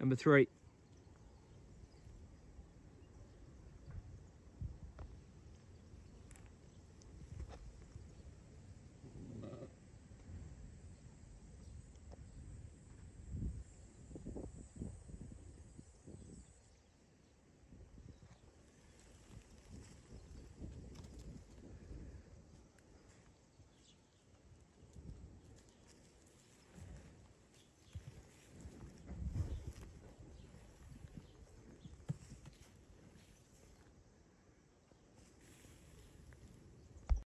Number three,